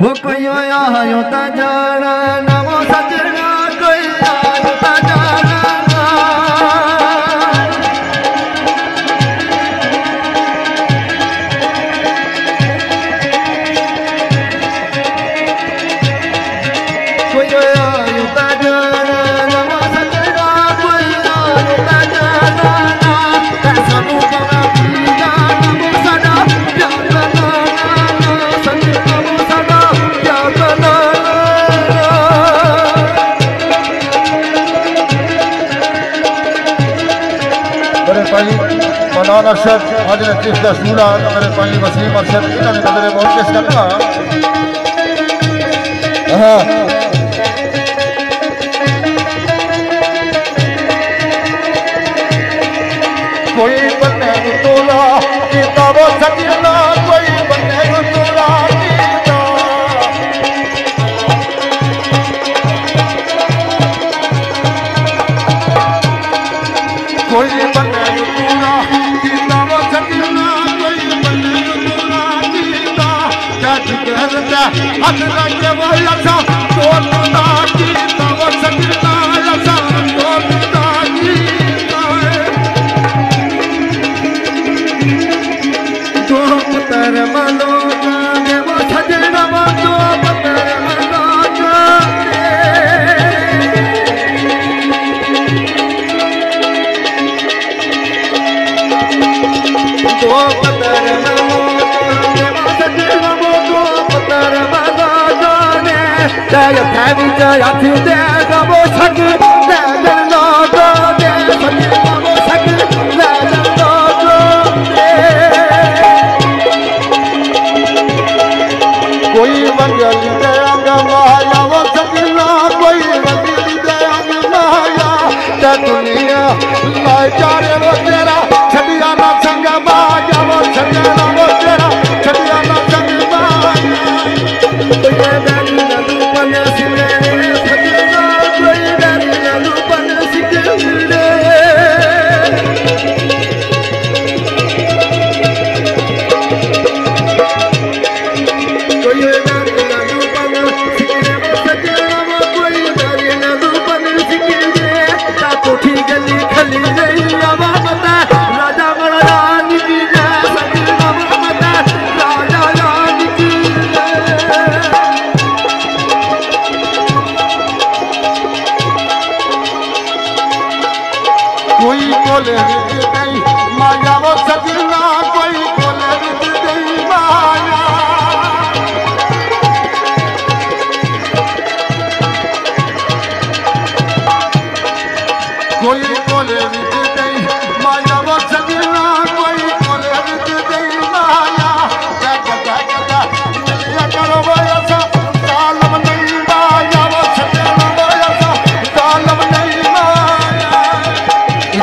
僕よよよたじゃらなも مولانا ارشد حاجی chief دا شورا میرے پانی وسیم ارشد انہوں نے نظر بہت کس کرنا ہاں کرتا ہاتھ رکھے وہ لسا تو کیتا کی تو لسا جایا تھیوی جایا تھی دے گا وہ سگ دے گا گانے سجنا وہ سگ دے گا گانے کوئی منگل دیا گا مایا وہ سکنا کوئی منگل دیا گا مایا تے دنیا لائے چارے وہ تیرا چھڑیا نہ سنگ مایا وہ چھڑیا وہ تیرا چھڑیا نہ سنگ مایا Yeah. বলে মায়া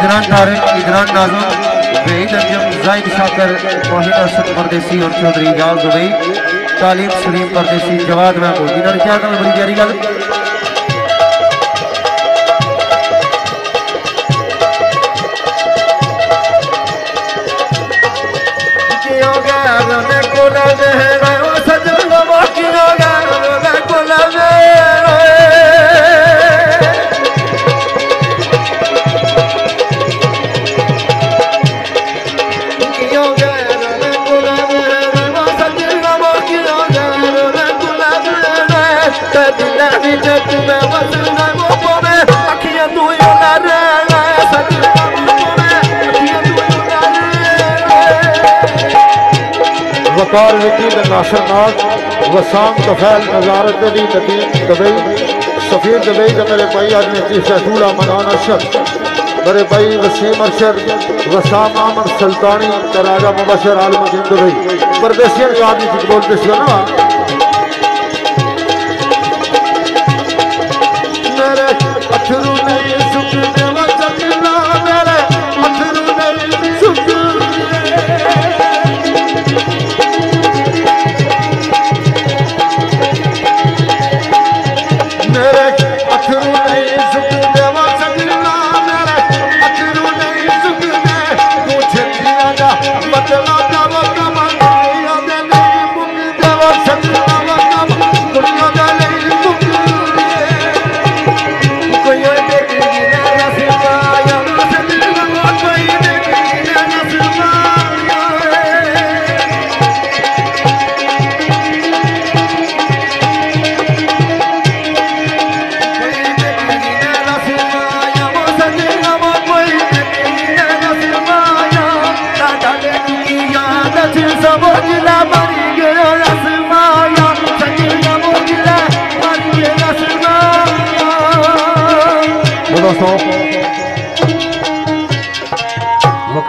ادران طارق ادران ناظم وحید انجم زائد شاکر واحد اسد پردیسی اور چودھری اجاز دبئی تعلیم سلیم پردیسی جواد محمود جنہوں نے کیا کرنا بڑی پیاری گل کیوں گیا رونے کو لگے وقار وکیل ناصر ناز وسام کفیل نظارت علی لطیف دبئی سفیر دبئی کا میرے بھائی، آج میں چیف شہدولہ منان ارشد۔ میرے بھائی، وسیم ارشد، وسام آمن سلطانی تراجہ مبشر عالم الدین دبئی پردیسین کا آدمی کچھ بولتے سے نا